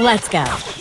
Let's go.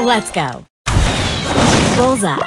Let's go. Bullseye.